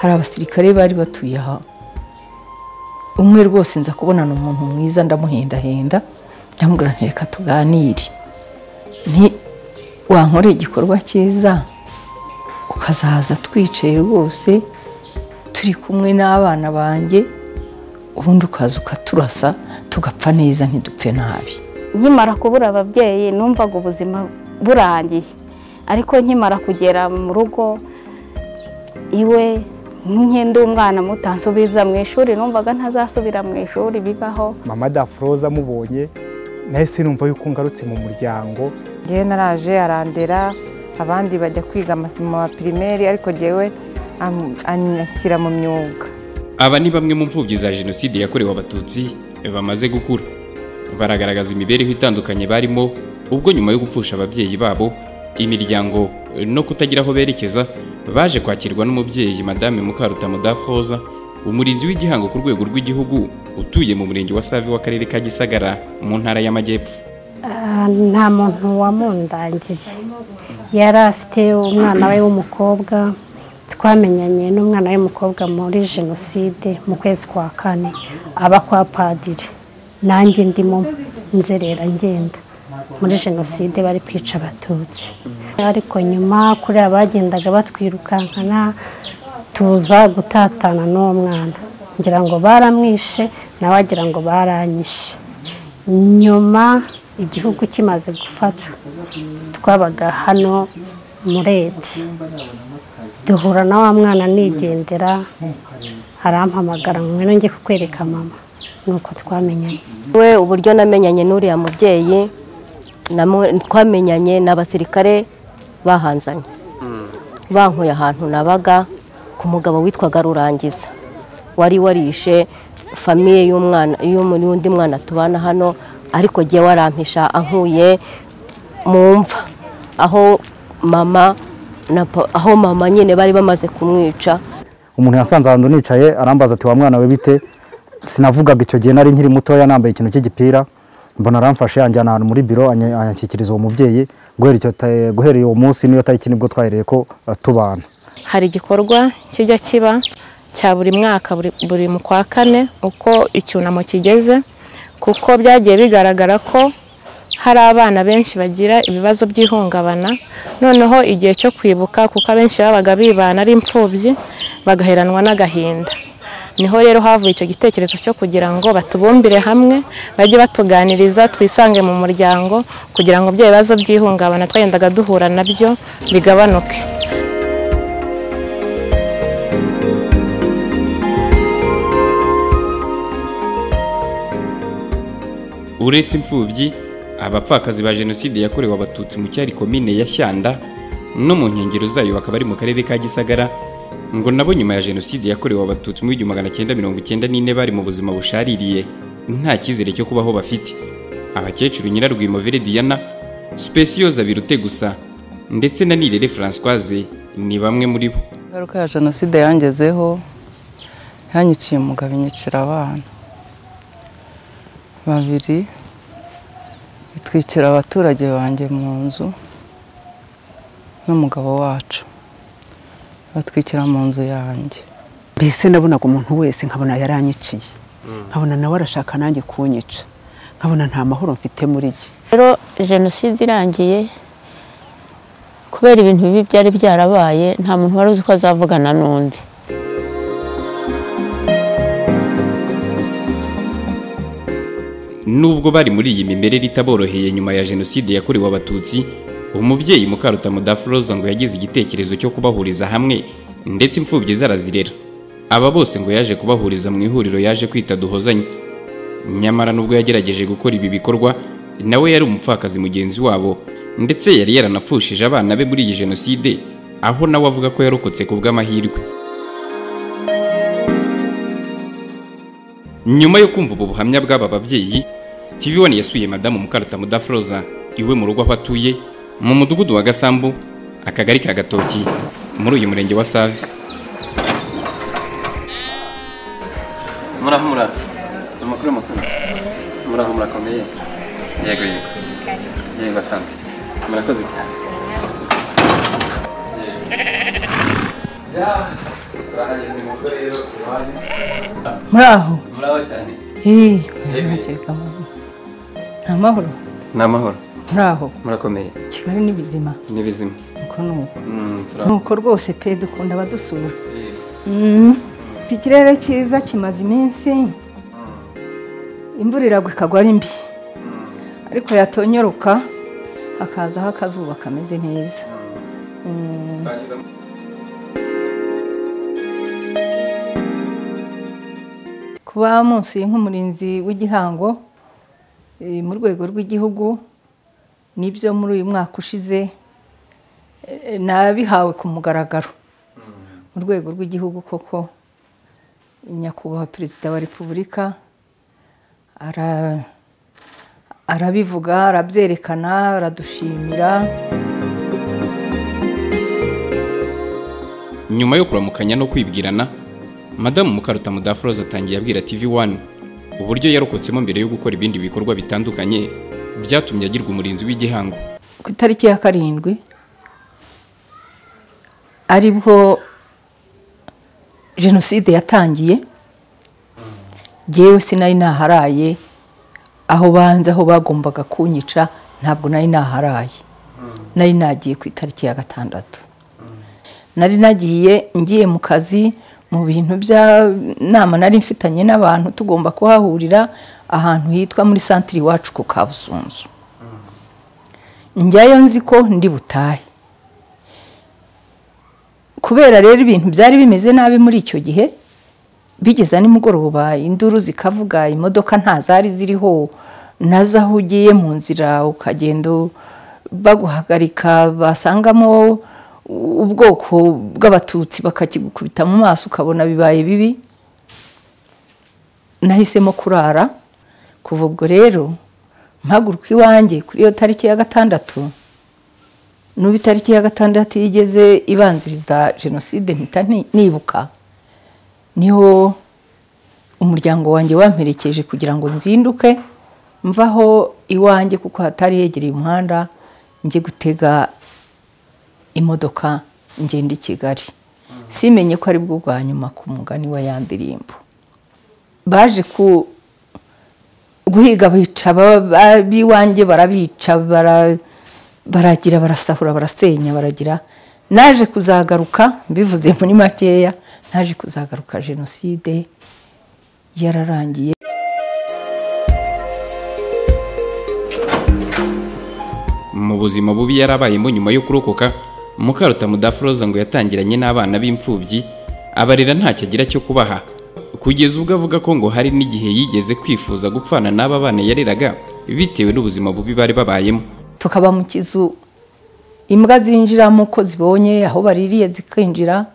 hari abasirikare bari batuye aha. Umwe rwose nza kubonana umuntu mwiza ndamuhendahenda ndamubwira nti reka tuganire. Wankoreye igikorwa cyiza ukazaza twicaye rwose turi kumwe n'abana banjye ubundi ukaza ukaturasa tugapfa neza ntidupfe nabi. Nkimara kubura ababyeyi numvaga ubuzima burangiye. Ariko nkimara kugera mu rugo iwe nk'indi umwana mutansubiza mu ishuri numvaga ntazasubira mu ishuri bibaho. Mama dafroza amubonye nahise numva yuko ngarutse mu muryango. Ngewe naraje arandera abandi bajya kwiga amasomo ya pirimeri ariko ngewe anyashyira mu myuga. Aba ni bamwe mu mfubyi za jenoside yakorewe abatutsi bamaze gukura. Baragaragaza imibereho itandukanye barimo ubwo nyuma yo gupfusha ababyeyi babo imiryango no kutagira aho berekeza baje kwakirwa n'umubyeyi madame mukarutamu dafoza umurinzi w'igihango ku rwego rw'igihugu utuye mu murenge wa save w'akarere ka gisagara mu ntara y'amajyepfo. Nta muntu wamundangiye yari afite umwana we w'umukobwa twamenyanye n'umwana w'umukobwa muri jenoside mu kwezi kwa kane. Aba kwa padiri. Nanjye ndimo nzerera ngenda. Muri jenoside bari kwica abatutsi. Ariko nyuma kuri abagendaga batwirukankana tuza gutatana n'uwo mwana. Ngira ngo baramwishe nawe agira ngo baranyishe. Nyuma igihugu kimaze gufata twabaga hano mureti duhura na wa mwana nigendera arampamagara ngo ngwino njye kukwereka mama. Nuko twamenyanye. We uburyo namenyanye n'uriya mubyeyi twamenyanye n'abasirikare bahanzanye bankuye ahantu nabaga ku mugabo witwaga rurangiza. Wari warishe famiye y'umwana y'undi mwana tubana hano ariko jye warampisha ankuye mu mva aho mama aho mama nyine bari bamaze kumwica. Umuntu yasanze ahantu nicaye arambaza ati wa mwana we bite? Sinavugaga icyo gihe nari nkiri mutoya nambaye ikintu cy'igipira. Mbona aramfashe yanjyana ahantu muri biro anshyikiriza uwo mubyeyi. Guhera uwo munsi niyo tariki ni bwo twahereye ko tubana. Hari igikorwa kijya kiba cya buri mwaka buri mu kwa kane uko icyunamo kigeze kuko byagiye bigaragara ko hari abana benshi bagira ibibazo by'ihungabana. Noneho igihe cyo kwibuka kuko abenshi babaga bibana ari imfubyi bagaheranwa n'agahinda. Ni ho rero havuye icyo gitekerezo cyo kugira ngo batubumbire hamwe bajye batuganiriza twisange mu muryango kugira ngo ibyo bibazo by'ihungabana twagendaga duhura na byo bigabanuke. Uretse imfubyi abapfakazi ba jenoside yakorewe abatutsi mu cyari komine ya shyanda no mu nkengero zayo bakaba ari mu karere ka gisagara ngo nabo nyuma ya jenoside yakorewe abatutsi mu w'igihumbi magana cyenda mirongo icyenda n'ine bari mu buzima bushaririye. Nta cyizere cyo kubaho bafite. Abakecuru nyirarwimo Diana Specioza birute gusa ndetse na Nirere Françoise ni bamwe muri bo. Ingaruka ya jenoside yangezeho yanyiciye umugabo inyicira abana. Babiri bitwikira abaturage banjye mu nzu n'umugabo wacu. Batwikira mu nzu yanjye. Mbese nabonaga umuntu wese nkabona yaranyiciye. Nkabona nawe arashaka nanjye kunyica. Nkabona nta mahoro mfite muri jye rero jenoside irangiye kubera ibintu bibi byari byarabaye nta muntu wari uzi ko azavugana n'undi. Nubwo bari muri iyi mimerere itaboroheye nyuma ya jenoside yakorewe abatutsi umubyeyi mukarutamu dafroza ngo yagize igitekerezo cyo kubahuriza hamwe ndetse imfubyi zarazirera. Aba bose ngo yaje kubahuriza mu ihuriro yaje kwita duhozanye. Nyamara nubwo yagerageje gukora ibi bikorwa nawe yari umupfakazi mugenzi wabo ndetse yari yaranapfushije abana be muri iyi jenoside aho nawe avuga ko yarokotse ku bw'amahirwe. Nyuma yo kumva ubu buhamya bw'aba babyeyi tv one yasuye madamu mukarutamu dafroza iwe mu rugo aho atuye mu mudugudu wa gasambu akagari ka gatoki muri uyu murenge wa save muraho muraho amakuru. Makuru muraho murakomeye yego yego. Yego asante murakoze cyane. Turahageze mu rugo rero iwanyu muri aho muri aho cyane Eh, nta mahoro. ni amahoro muri aho murakomeye. Kigali ni bizima. Ni bizima. Uko ni uko. Mm, nuko rwose pe dukunda abadusura. Mm. ikirere cyiza kimaze iminsi. Imvura iragwa ikagwa ari mbi. Ariko yatonyoroka hakazaho akazuba kameze neza. Mm. kuba munsi nk'umurinzi w'igihango eh, mu rwego rw'igihugu ni byo muri uyu mwaka ushize eh, nabihawe ku mugaragaro. Mu rwego rw'igihugu koko nyakubahwa perezida wa repubulika ara- arabivuga arabyerekana aradushimira. Nyuma yo kuramukanya no kwibwirana madamu mukarutamu dafroze atangiye abwira tv one uburyo yarokotsemo mbere yo gukora ibindi bikorwa bitandukanye byatumye agirwa umurinzi w'igihango. Ku itariki ya karindwi ari bwo jenoside yatangiye. Jyewe sinari naharaye aho banze aho bagombaga kunyica ntabwo nari naharaye. Nari nagiye ku itariki ya gatandatu. Nari nagiye ngiye mu kazi mu bintu bya nama nari mfitanye n'abantu tugomba kuhahurira ahantu hitwa muri santire iwacu ku kabusunzu. Njyayo nzi ko ndi butahe. Kubera rero ibintu byari bimeze nabi muri icyo gihe bigeza nimugoroba induru zikavuga imodoka nta zari ziriho na zo aho ugiye mu nzira ukagenda baguhagarika basangamo ubwoko bw'abatutsi bakakigukubita mu maso ukabona bibaye bibi. Nahisemo kurara. Kuva ubwo rero mpaguruka iwanjye kuri iyo tariki ya gatandatu n'ubu itariki ya gatandatu iyo igeze ibanziriza jenoside mpita nibuka ni ho umuryango wanjye wamperekeje kugira ngo nzinduke mvaho iwanjye kuko hatari hegereye umuhanda njye gutega imodoka ngenda i kigali. Simenye ko ari bwo bwa nyuma ku mugani wa ya ndirimbo. Baje ku guhiga bica b'iwanjye barabica bara- baragira barasahura barasenya baragira. Naje kuzagaruka mbivuze muri makeya naje kuzagaruka jenoside yararangiye. Mu buzima bubi yarabayemo nyuma yo kurokoka mukarutamu dafroza ngo yatangiranye n'abana b'imfubyi abarera ntacyo agira cyo kubaha. Kugeza ubwo avuga ko ngo hari n'igihe yigeze kwifuza gupfana n'aba bana yareraga bitewe n'ubuzima bubi bari babayemo. Tukaba mu kizu imbwa zinjiramo uko zibonye aho baririye zikinjira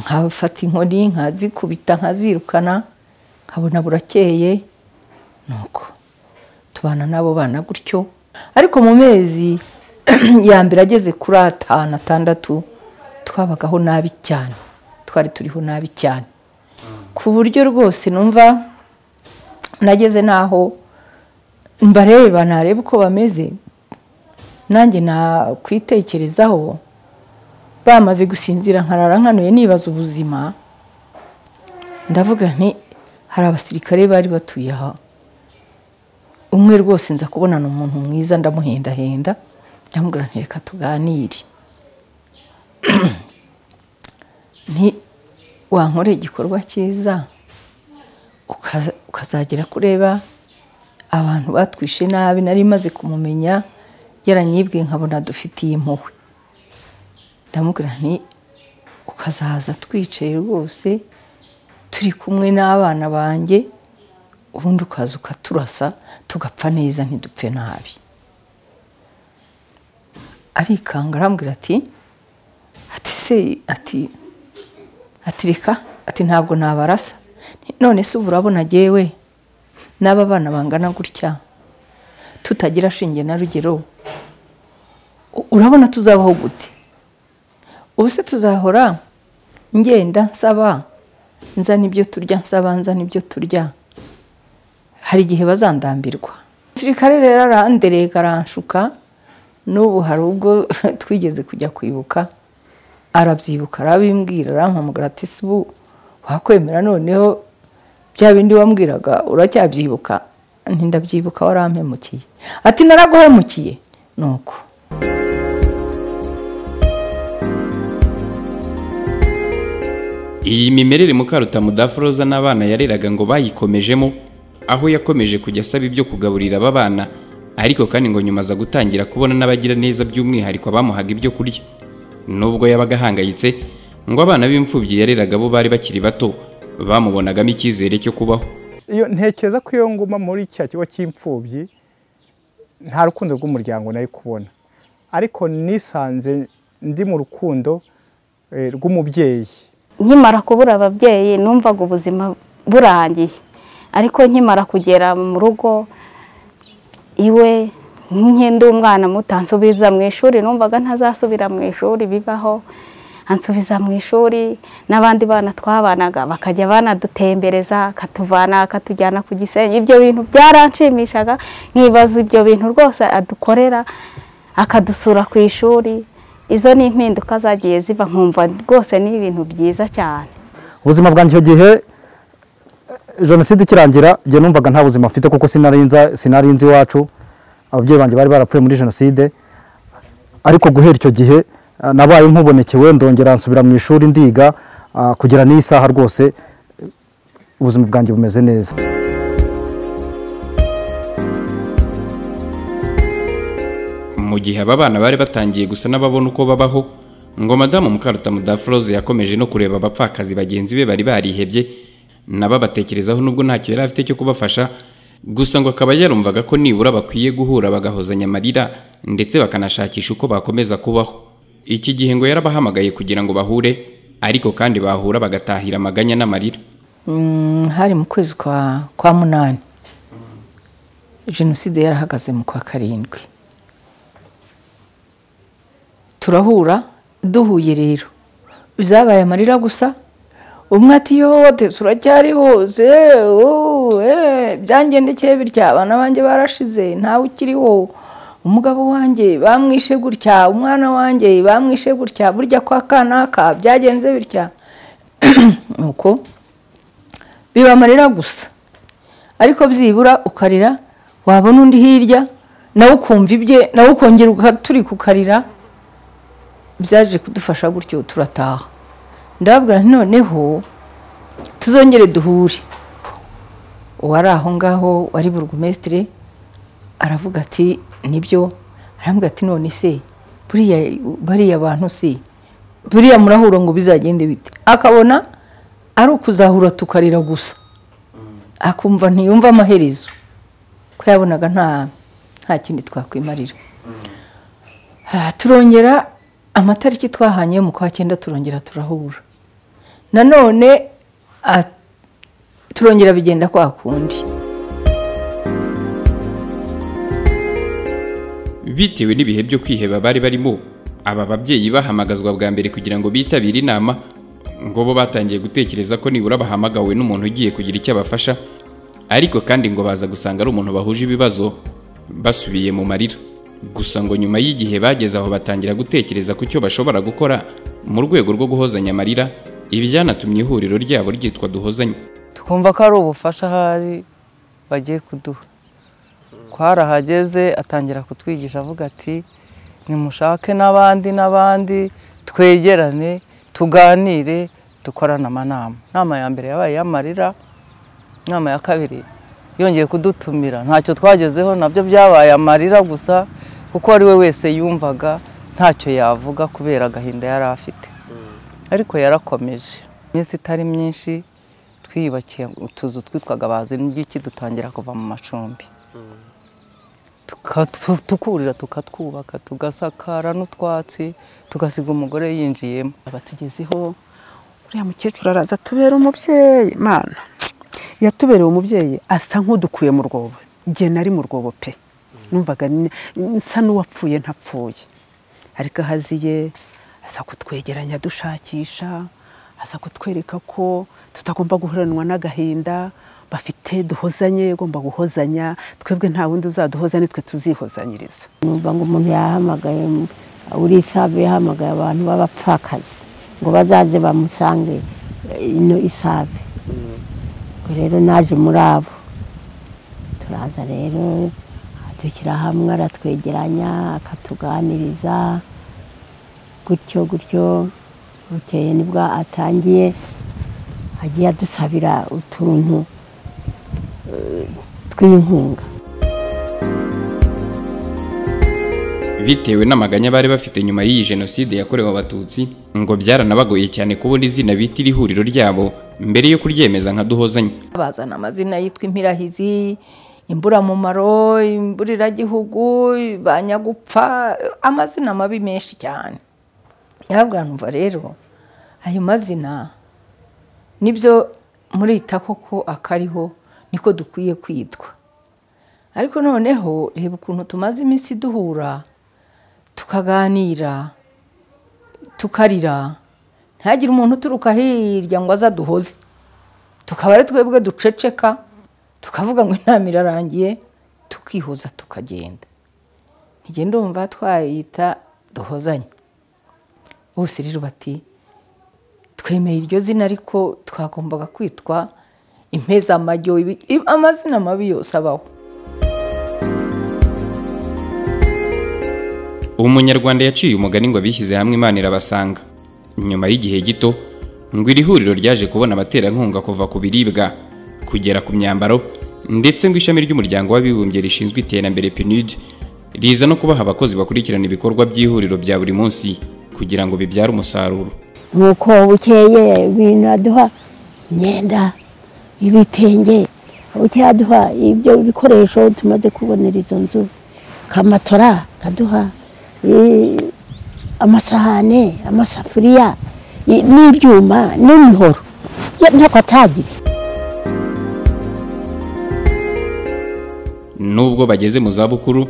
nkafata inkoni nkazikubita nkazirukana nkabona burakeye. Nuko tubana n'abo bana gutyo. Ariko mu mezi ya mbere ageze kuri atanu atandatu twabagaho nabi cyane. Twari turiho nabi cyane. Ku buryo rwose numva nageze n'aho mbareba nareba uko bameze nanjye nakwitekerezaho bamaze gusinzira nkarara nkanuye nibaza ubuzima ndavuga nti hari abasirikare bari batuye aha? Umwe rwose nza kubonana umuntu mwiza ndamuhendahenda ndamubwira nti reka tuganire nti wankoreye igikorwa cyiza uka- ukazagera kureba abantu batwishe nabi nari maze kumumenya yaranyibwiye nkabona dufitiye impuhwe. Ndamubwira nti ukazaza twicaye rwose turi kumwe n'abana banjye ubundi ukaza ukaturasa tugapfa neza ntidupfe nabi. Arikanga arambwira ati ati se ati ati reka ati ntabwo nabarasa. None se ubu urabona jyewe? N'aba bana bangana gutya? Tutagira shinge na rugero? Urabona tuzabaho gute? Ubu se tuzahora ngenda nsaba nzana ibyo turya nsaba nzana ibyo turya? Hari igihe bazandambirwa. Sirikare rero aranderega aranshuka n'ubu hari ubwo twigeze kujya kwibuka. Arabyibuka. Arabimbwira arampamagara ati si ubu wakwemera noneho bya bindi wambwiraga uracyabyibuka? Ntindabyibuka warampemukiye. Ati naraguhemukiye? Nuko. Iyi mimerere mukarutamu dafroza n'abana yareraga ngo bayikomejemo aho yakomeje kujya asaba ibyo kugaburira aba bana ariko kandi ngo nyuma aza gutangira kubona n'abagira neza by'umwihariko abamuhaga ibyo kurya. Nubwo yabaga ahangayitse ngo abana b'imfubyi yareraga bo bari bakiri bato bamubonagamo icyizere cyo kubaho. Iyo ntekereza ko iyo nguma muri cya kigo cy'imfubyi nta rukundo rw'umuryango nari kubona. Ariko nisanze ndi mu rukundo eh, rw'umubyeyi. Nkimara kubura ababyeyi numvaga ubuzima burangiye. Ariko nkimara kugera mu rugo iwe nk'indi umwana mutansubiza mu ishuri numvaga ntazasubira mu ishuri bibaho. Ansubiza mu ishuri n'abandi bana twabanaga bakajya banadutembereza akatuvana akatujyana ku gisenyi. Ibyo bintu byaranshimishaga nkibaza ibyo bintu rwose adukorera akadusura ku ishuri. Izo ni impinduka zagiye ziba nkumva rwose ni ibintu byiza cyane. Ubuzima bwanjye icyo gihe jenoside ikirangira njye numvaga nta buzima mfite kuko sinarinzi iwacu. Ababyeyi banjye bari barapfuye muri jenoside ariko guhera icyo gihe ah, nabaye nkubonekewe ndongera nsubira mu ishuri ndiga ah, kugera n'iyi saha rwose eh, ubuzima bwanjye bumeze neza. Mu gihe aba bana bari batangiye gusa n'ababona uko babaho ngo madamu mukarutamu dafroze yakomeje no kureba abapfakazi bagenzi be bari barihebye nabo batekerezaho nubwo ntacyo yari afite cyo kubafasha gusa ngo akaba yarumvaga ko nibura bakwiye guhura bagahozanya amarira ndetse bakanashakisha uko bakomeza kubaho. Iki gihe ngo yarabahamagaye kugira ngo bahure ariko kandi bahura bagatahira amaganya n'amarira. Mm, hari mu kwezi kwa munani. Jenoside yarahagaze mu kwa karindwi. Turahura duhuye rero. Byabaye amarira gusa umwe ati yote turacyari hose. Oh, eh, byangendekeye bitya abana banjye barashize ntawe ukiriho. Umugabo wanjye bamwishe gutya umwana wanjye bamwishe gutya burya kwa kanaka byagenze bitya. Nuko biba amarira gusa. Ariko byibura ukarira wabona undi hirya nawe ukumva ibye nawe ukongera ugaturika ukarira byaje kudufasha gutyo turataha. Ndababwira noneho tuzongere duhure. Uwari aho ngaho wari burugumesitire aravuga ati ni byo. Arambwira ati none se bariya bantu se buriya murahura ngo bizagende bite? Akabona ari ukuzahura tukarira gusa. Akumva ntiyumva amaherezo ko yabonaga nta kindi twakwimarira. Ah, turongera amatariki twahanye mu kwa cyenda turongera turahura. Nanone ah, turongera bigenda kwa kundi. Bitewe n'ibihe byo kwiheba bari barimo aba babyeyi bahamagazwa bwa mbere kugira ngo bitabire inama ngo bo batangiye gutekereza ko nibura bahamagawe n'umuntu ugiye kugira icyo abafasha ariko kandi ngo baza gusanga ari umuntu bahuje ibibazo basubiye mu marira. Gusa ngo nyuma y'igihe bageze aho batangira gutekereza ku cyo bashobora gukora mu rwego rwo guhozanya amarira ibi byanatumye ihuriro ryabo ryitwa duhozanye. Twumva ko ari ubufasha ahari bagiye kuduha. Twarahageze atangira kutwigisha avuga ati nimushake n'abandi n'abandi twegerane tuganire dukorane amanama. Inama ya mbere yabaye iy'amarira inama ya kabiri yongeye kudutumira. Ntacyo twagezeho na byo byabaye amarira gusa kuko ari we wese yumvaga ntacyo yavuga kubera agahinda yari afite. Ariko yarakomeje. Iminsi itari myinshi twiyubakiye utuzu twitwaga bazi n'igiki dutangira kuva mu macumbi. Tukurira tukatwubaka tugasakara n'utwatsi tugasiga umugore yinjiyemo. Abatugezeho uriya mukecuru araza atubera umubyeyi. Mana yatubereye umubyeyi asa nk'udukuye mu rwobo. Igihe nari mu rwobo pe. Numvaga nsa n'uwapfuye ntapfuye. Ariko ahaziye aza kutwegeranya dushakisha aza kutwereka ko tutagomba guheranwa n'agahinda bafite duhozanye ugomba guhozanya twebwe nta wundi uzaduhoza nitwe tuzihozanyiriza. Numva ngo umuntu yahamagaye uri isave yahamagaye abantu b'abapfakazi ngo bazaze bamusange ino isave ubwo rero naje muri abo turaza rero dushyira hamwe aratwegeranya akatuganiriza. Gutyo gutyo bukeye ni bwo atangiye agiye adusabira utuntu eh, tw'inkunga. Bitewe n'amaganya bari bafite nyuma y'iyi jenoside yakorewe abatutsi ngo byaranabagoye cyane kubona izina bita iri huriro ryabo mbere yo kuryemeza nka duhozanye bazana amazina yitwa impirahizi imburamumaro imburiragihugu ba nyagupfa amazina mabi menshi cyane. Yabwa numva rero ayo mazina ni byo murita koko akariho niko dukwiye kwitwa. Ariko noneho reba ukuntu tumaze iminsi duhura tukaganira tukarira ntihagire umuntu uturuka hirya ngo aze aduhoze. Tukaba ari twebwe duceceka tukavuga ngo inama irarangiye tukihoza tukagenda. Ntigenda ndumva twayita duhozanye. Bose rero bati twemeye iryo zina ariko twagombaga kwitwa impezamajyo ibi- i- amazina mabi yose abaho. Uwo munyarwanda yaciye umugani ngo abishyize hamwe imana irabasanga. Nyuma y'igihe gito ngo iri huriro ryaje kubona abaterankunga kuva ku biribwa kugera ku myambaro ndetse ngo ishami ry'umuryango w'abibumbye rishinzwe iterambere PNUD riza no kubaha abakozi bakurikirana ibikorwa by'ihuriro bya buri munsi. Kugira ngo bibyare umusaruro. Nk'uko bukeye ibintu aduha imyenda ibitenge bukeye aduha ibyo bikoresho tumaze kubonera izo nzu kamatora kaduha amasahane amasafuriya n'ibyuma n'imihoro. Ntako atagira nubwo bageze mu zabukuru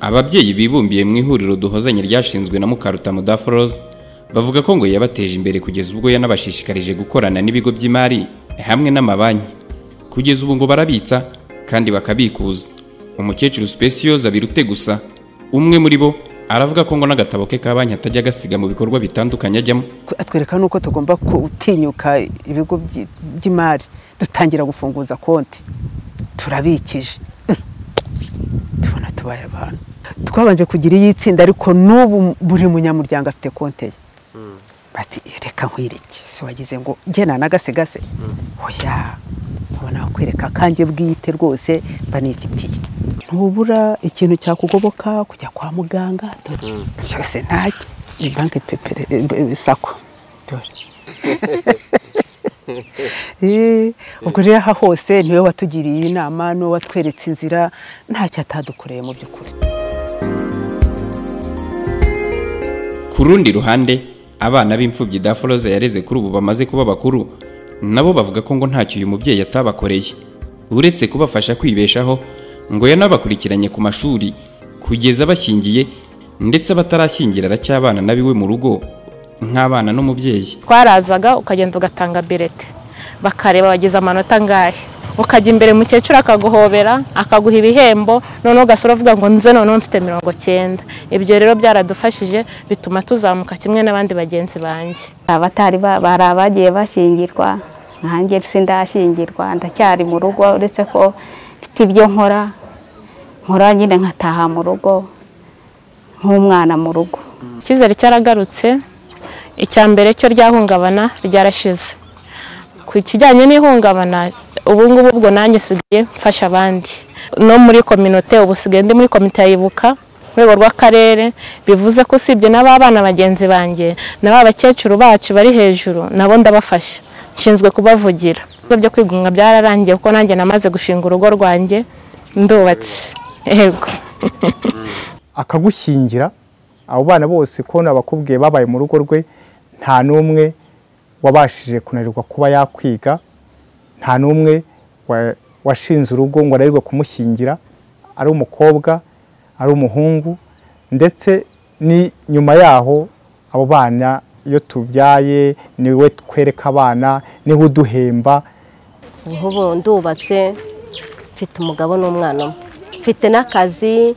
ababyeyi bibumbiye mu ihuriro duhozanye ryashinzwe na mukarutamu dafroze bavuga ko ngo yabateje imbere kugeza ubwo yanabashishikarije gukorana n'ibigo by'imari hamwe n'amabanki. Kugeza ubu ngo barabitsa kandi bakabikuza. Umukecuru specioza birute gusa umwe muri bo aravuga ko ngo n'agatabo ke ka banki atajya agasiga mu bikorwa bitandukanye ajyamo. Atwereka nuko tugomba gutinyuka ibigo by- by'imari dutangira gufunguza konti. Turabikije. Tubona tubaye abantu. Twabanje kugira iy'itsinda ariko n'ubu buri munyamuryango afite konti ye. Bati reka nkwirike si wagize ngo gena n'agasigase oya ubona kwereka akanjye bwite rwose banifitiye ntubura ikintu cyakugoboka kujya kwa muganga dore. Byose ntacyo ni banki pepere sako dore. Eh, ubwo rero aha hose ni we watugiriye inama ni we watweretse inzira ntacyo atadukoreye mu by'ukuri. Ku rundi ruhande abana b'imfubyi daforoza yareze kuri ubu bamaze kuba bakuru. Nabo bavuga ko ngo ntacyo uyu mubyeyi atabakoreye. Uretse kubafasha kwibeshaho ngo yanabakurikiranye ku mashuri kugeza bashyingiye ndetse abatarashyingira aracyabana n'abiwe mu rugo nk'abana n'umubyeyi. Twarazaga ukagenda ugatanga berete bakareba wagize amanota angahe? Ukajya imbere mukecuru akaguhobera akaguha ibihembo noneho ugasura uvuga ngo nze noneho mfite mirongo cyenda. Ibyo rero byaradufashije bituma tuzamuka kimwe n'abandi bagenzi banjye. Abatari ba- bari abagiye bashyingirwa nanjye sindashyingirwa ndacyari mu rugo uretse ko mfite ibyo nkora nkora nyine nkataha mu rugo nk'umwana mu rugo. Icyizere cyaragarutse icya mbere cyo ryahungabana ryarashize. Ku kijyanye n'ihungabana ubu ngubu ubwo nanjye sigaye mfasha abandi. No muri kominote ubu sigaye ndi muri komite ya ibuka mu rwego rw'akarere bivuze ko usibye n'aba bana bagenzi banjye na ba bakecuru bacu bari hejuru nabo ndabafasha. Nshinzwe kubavugira. Ibibazo byo kwigunga byararangiye kuko nanjye namaze gushinga urugo rwanjye ndubatse. Yego. Akagushyingira abo bana bose ko abakubwiye babaye mu rugo rwe nta n'umwe wabashije kunanirwa kuba yakwiga nta n'umwe wa- washinze urugo ngo ananirwe kumushyingira ari umukobwa ari umuhungu ndetse ni nyuma yaho abo bana iyo tubyaye ni we twereka abana ni we uduhemba. Ubu ndubatse mfite umugabo n'umwana umwe. Mfite n'akazi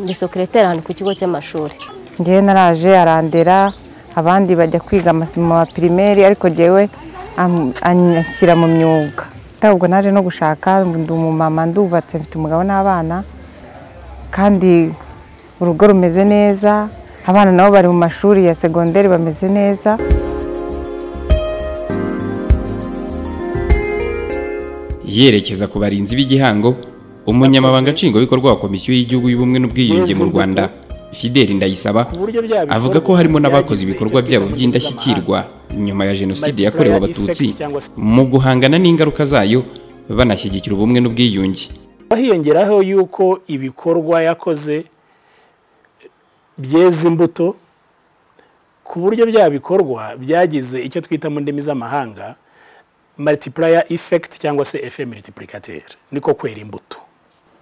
ndi sekereteri ahantu ku kigo cy'amashuri. Ngewe naraje arandera abandi bajya kwiga amasomo ya pirimeri ariko ngewe anshyira mu myuga. Ubwo naje no gushaka ndi umumama ndubatse mfite umugabo n'abana kandi urugo rumeze neza abana nabo bari mu mashuri ya segonderi bameze neza. Yerekeza ku barinzi b'igihango umunyamabanga nshingwabikorwa wa komisiyo y'igihugu y'ubumwe n'ubwiyunge mu rwanda fideli ndayisaba avuga ko harimo n'abakoze ibikorwa byabo by'indashyikirwa. Nyuma ya jenoside yakorewe abatutsi mu guhangana n'ingaruka zayo banashyigikira ubumwe n'ubwiyunge. Hiyongeraho yuko ibikorwa yakoze byeza imbuto ku buryo bya bikorwa byagize icyo twita mu ndimi z'amahanga multiplier effect cyangwa se effet multiplicateur. Niko kwera imbuto.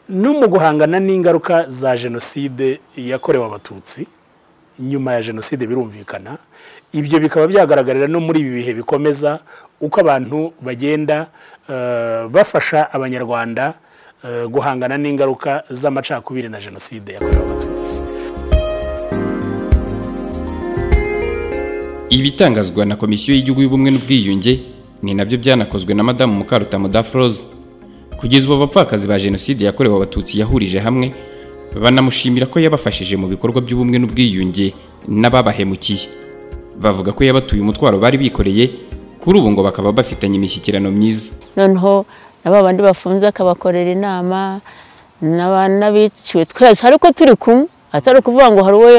No mu guhangana n'ingaruka za jenoside yakorewe abatutsi nyuma ya jenoside birumvikana. Ibyo bikaba byagaragarira no muri ibi bihe bikomeza uko abantu bagenda eh, bafasha abanyarwanda eh, guhangana n'ingaruka z'amacakubiri na jenoside yakorewe abatutsi. Ibitangazwa na komisiyo y'igihugu y'ubumwe n'ubwiyunge ni na byo byanakozwe na madamu mukarutamu dafroze kugeza ubu abapfakazi ba jenoside yakorewe abatutsi yahurije hamwe banamushimira ko yabafashije mu bikorwa by'ubumwe n'ubwiyunge n'ababahemukiye. Bavuga ko yabatuye umutwaro bari bikoreye kuri ubu ngo bakaba bafitanye imishyikirano myiza. Noneho na ba bandi bafunze akabakorera inama n'abiciwe twese ariko turi kumwe. Atari ukuvuga ngo hari uwo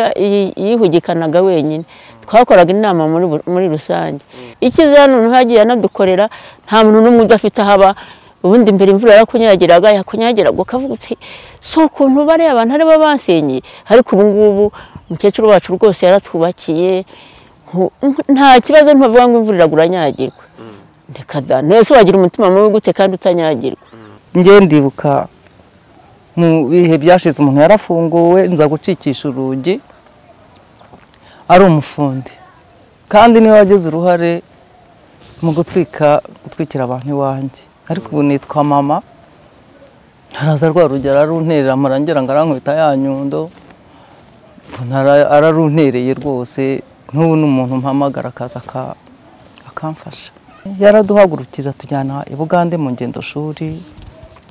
yihugikanaga wenyine. Twakoraga inama muri rusange. Icyiza hano hagiye anadukorera nta muntu n'umwe udafite aho aba. Ubundi mbere imvura yarakunyagiraga yakunyagiraga ukavuga uti si ukuntu bariya abantu ari bo basenyeye ariko ubu ngubu umukecuru wacu rwose yaratwubakiye. Nta kibazo ntibavuga ngo imvura iragura anyagirwa reka da ntese wagira umutima mubi gute kandi utanyagirwa? Njye ndibuka mu bihe byashize umuntu yarafunguwe nza gucikisha urugi ari umufundi. Kandi ni we wagize uruhare mu gutwika gutwikira abantu iwanjye. Ariko ubu nitwa mama. Haraza rwa rugero arunterera amarangera ngo arankubita ya nyundo. Araruntereye rwose. N'ubu ni umuntu mpamagara akaza aka- akamfasha. Yaraduhagurukije atujyana i bugande mu ngendo shuri.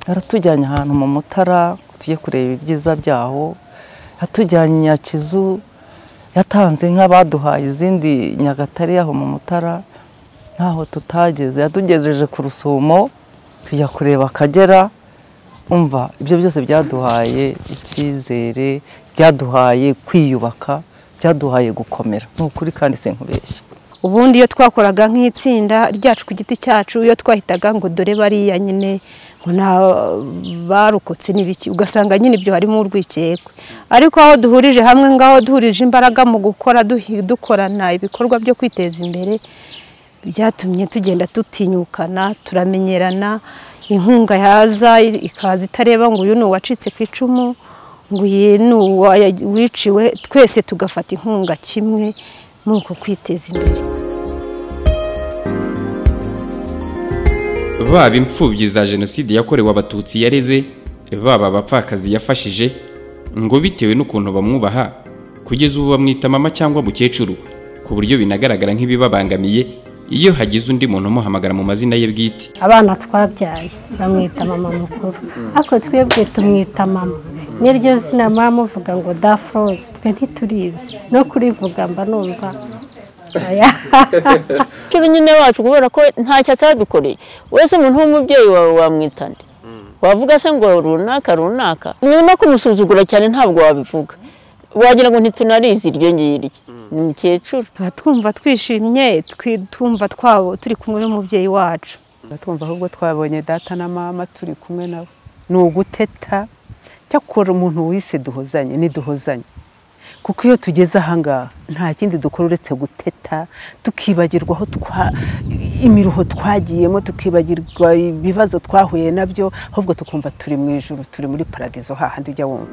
Yaratujyanye ahantu mu mutara tujye kureba ibyiza byaho. Yatujyanye nyakizu yatanze nk'abaduhaye izindi nyagatare yaho mu mutara. Ntaho tutageze yatugejeje ku rusumo. Tujya kureba akagera umva ibyo byose byaduhaye icyizere byaduhaye kwiyubaka byaduhaye gukomera. Ni ukuri kandi sinkubeshya. Ubundi iyo twakoraga nk'itsinda ryacu ku giti cyacu iyo twahitaga ngo dore bariya nyine ngo nta barokotse n'ibiki ugasanga nyine ibyo harimo urwikekwe. Ariko aho duhurije hamwe ngaho duhurije imbaraga mu gukora dukorana ibikorwa byo kwiteza imbere byatumye tugenda tutinyukana turamenyerana inkunga yaza ikaza itareba ngo uyu ni uwacitse ku icumu ngo uyu ni uwiciwe twese tugafata inkunga kimwe muri uko kwiteza imbere. Baba imfubyi za jenoside yakorewe abatutsi yareze baba abapfakazi yafashije ngo bitewe n'ukuntu bamwubaha kugeza ubu bamwita mama cyangwa mukecuru ku buryo binagaragara nk'ibibabangamiye iyo hagize undi muntu umuhamagara mu mazina ye bwite. Abana twabyaye bamwita mama mukuru. Ariko twebwe tumwita mama. N'iryo zina muba muvuga ngo dafroze twe ntiturizi. No kurivuga mba numva nyine wacu kubera ko ntacyo atadukoreye. Wese umuntu w'umubyeyi wawe wamwita nde? Wavuga se ngo runaka runaka? Ni no kumusuzugura cyane ntabwo wabivuga. Wagira ngo ntitunarizi iryo ngiryo ni umukecuru. Tuba twumva twishimye twi- twumva twabo turi kumwe n'umubyeyi wacu. Twumva ahubwo twabonye data na mama turi kumwe nabo. Ni uguteta. Cyakora umuntu wise duhozanye niduhozanye kuko iyo tugeze ahangaha nta kindi dukora uretse guteta tukibagirwa aho twa imiruho twagiyemo tukibagirwa ibibazo twahuye na byo ahubwo tukumva turi mu ijuru turi muri paradizo hahandi ujya wumva.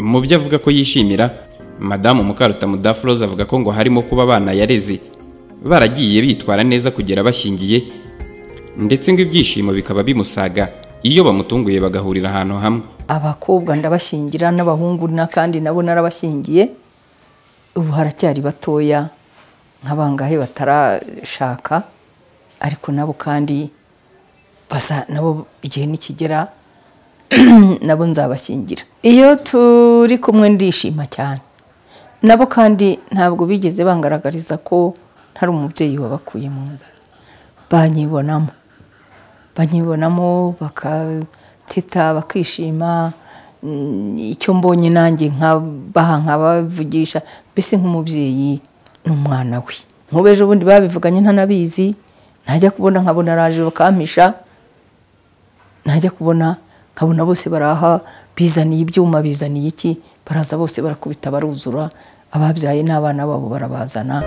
Mu byo avuga ko yishimira madamu mukarutamu dafroze avuga ko ngo harimo kuba abana yareze. Baragiye bitwara neza kugera bashyingiye ndetse ngo ibyishimo bikaba bimusaga. Iyo bamutunguye bagahurira ahantu hamwe. Abakobwa ndabashyingira n'abahungu na kandi nabo narabashyingiye ubu haracyari batoya nk'abangahe batarashaka ariko nabo kandi basa nabo igihe nikigera nabo nzabashyingira iyo turi kumwe ndishima cyane. Nabo kandi ntabwo bigeze bangaragariza ko ntari umubyeyi wabakuye mu nda. Banyibonamo. Banyibonamo bakateta bakishima. Mm, icyo mbonye nanjye nkabaha nkabavugisha mbese nk'umubyeyi n'umwana we. Nk'ubu ejo bundi babivuganye ntanabizi najya kubona nkabona araje bakampisha najya kubona nkabona bose baraha bizaniye ibyuma bizaniye iki? Baraza bose barakubita baruzura ababyaye n'abana babo barabazana.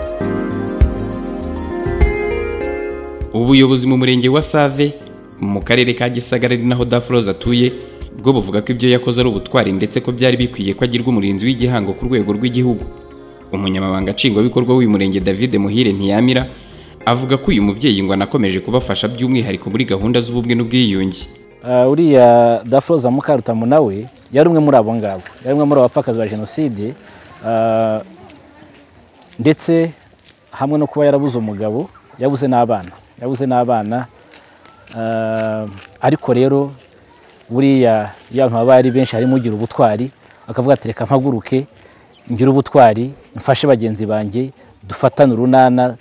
Ubuyobozi mu murenge wa save mu karere ka gisagara ari naho dafroze atuye bwo buvuga ko ibyo yakoze ari ubutwari ndetse ko byari bikwiye ko agirwa umurinzi w'igihango ku rwego rw'igihugu. Umunyamabanga nshingwabikorwa w'uyu murenge david muhire ntiyamira avuga ko uyu mubyeyi ngo anakomeje kubafasha by'umwihariko muri gahunda z'ubumwe n'ubwiyunge. Uriya dafroza mukarutamu nawe yari umwe muri abo ngabo. Yari umwe muri abapfakazi ba jenoside. Ah, ndetse hamwe no kuba yarabuze umugabo yabuze n'abana. Yabuze n'abana. Ah, ariko rero buriya iyo abantu baba ari benshi harimo ugira ubutwari akavuga ati reka mpaguruke ngire ubutwari mfashe bagenzi banjye dufatane urunana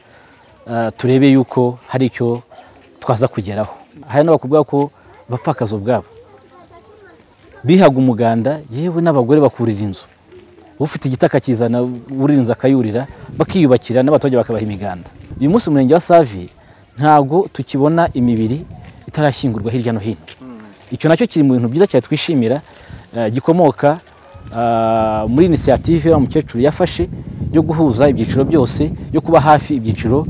turebe yuko hari icyo twaza kugeraho. Hari n'abakubwira ko bapfakaza ubwabo. Bihaga umuganda yewe n'abagore bakurira inzu. Ufite igiti akakizana urira inzu akayurira bakiyubakira n'abaturage bakabaha imiganda. Uyu munsi umurenge wa savi ntabwo tukibona imibiri itarashyingurwa hirya no hino. Icyo na cyo kiri mu bintu byiza cyane twishimira eh, gikomoka ah, muri inisiyative uriya mukecuru yafashe yo guhuza ibyiciro byose yo kuba hafi ibyiciro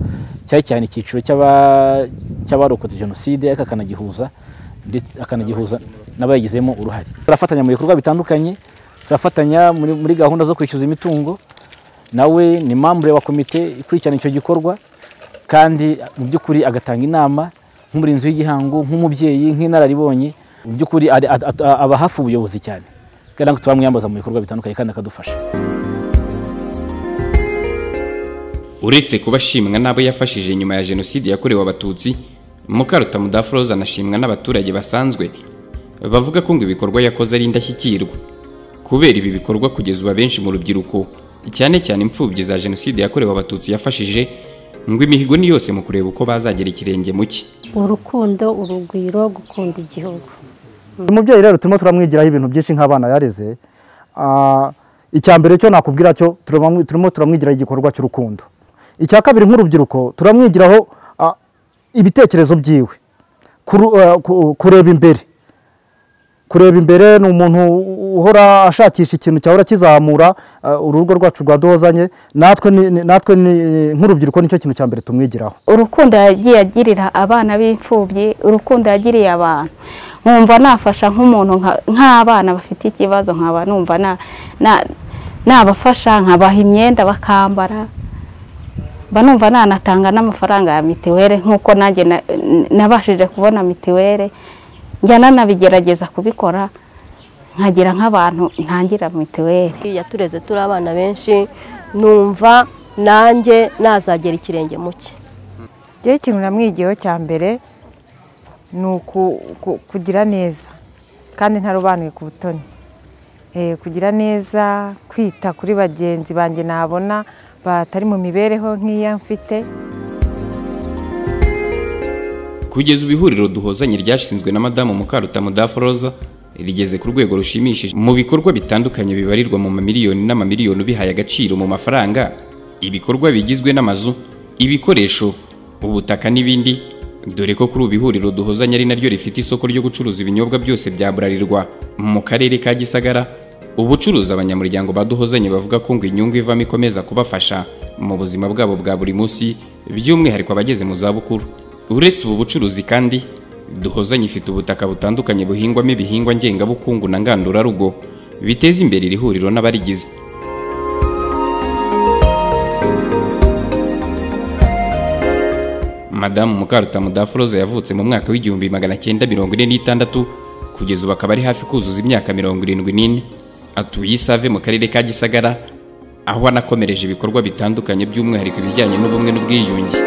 cyane cyane icyiciro cy'aba- cy'abarokotse jenoside ariko akanagihuza. Ndetse akanagihuza n'abayigizemo uruhare. Turafatanya mu bikorwa bitandukanye turafatanya muri, gahunda zo kwishyuza imitungo nawe ni mambure wa komite ikurikirana icyo gikorwa kandi mu by'ukuri agatanga inama nk'umurinzi w'igihango nk'umubyeyi nk'inararibonye mu by'ukuri aba hafi ubuyobozi cyane. Kandi natwe turamwiyambaza mu bikorwa bitandukanye kandi akadufasha. Uretse kuba ashimwa n'abo yafashije nyuma ya jenoside yakorewe abatutsi mukarutamu dafroze anashimwa n'abaturage basanzwe bavuga ko ngo ibikorwa yakoze ari indashyikirwa. Kubera ibi bikorwa kugeza ubu abenshi mu rubyiruko cyane cyane imfubyi za jenoside yakorewe abatutsi yafashije ngo imihigo ni yose mu kureba uko bazagera ikirenge mu cye urukundo urugwiro gukunda igihugu. Uyu mubyeyi rero turimo turamwigiraho ibintu byinshi nk'abana yareze Ah, icya mbere cyo nakubwira cyo turimo turamwigiraho igikorwa cy'urukundo. Icya kabiri nk'urubyiruko turamwigiraho ah, ibitekerezo byiwe. Ku- kureba imbere. Kureba imbere ni umuntu uhora ashakisha ikintu cyahora kizamura ah, urugo rwacu rwaduhozanye natwe nk'urubyiruko ni cyo kintu cya mbere tumwigiraho. Urukundo yagiye agirira abana b'imfubyi urukundo yagiriye abantu. Nkumva nafasha nk'umuntu nka- nk'abana bafite ikibazo nkaba numva na- na- nabafasha nkabaha imyenda bakambara. Mba numva nanatanga n'amafaranga ya mituweli nk'uko nanjye na- nabashije kubona mituweli njya nanabigerageza kubikora nkagira nk'abantu ntangira mituweli yatureze turi abana benshi numva nanjye nazagera ikirenge mu cye njyewe ikintu namwigiyeho cya mbere ni kugira neza kandi ntarobanuye ku butoni. Eh, kugira neza kwita kuri bagenzi banjye nabona batari mu mibereho nk'iya mfite. Kugeza ubu ihuriro duhozanye ryashinzwe na madamu mukarutamu dafroza rigeze ku rwego rushimishije. Mu bikorwa bitandukanye bibarirwa mu mamiliyoni n'amamiliyoni ubihaye agaciro mu mafaranga ibikorwa bigizwe n'amazu ibikoresho ubutaka n'ibindi dore ko kuri ubu ihuriro duhozanye ari naryo rifite isoko ryo gucuruza ibinyobwa byose bya burarirwa mu karere ka gisagara ubucuruzi abanyamuryango baduhozanye bavuga ko ngo inyungu ivamo ikomeza kubafasha mu buzima bwabo bwa buri munsi by'umwihariko abageze mu zabukuru. Uretse ubu bucuruzi kandi duhozanye ifite ubutaka butandukanye buhingwamo ibihingwa ngengabukungu na ngandurarugo biteza imbere iri huriro n'abarigize. Madamu mukarutamu dafroza yavutse mu mwaka w'igihumbi magana cyenda mirongo ine n'itandatu ku kugeza ubu akaba ari hafi kuzuza imyaka mirongo irindwi n'ine. Atuye isave mu karere ka gisagara aho anakomereje ibikorwa bitandukanye by'umwihariko ibijyanye n'ubumwe n'ubwiyunge.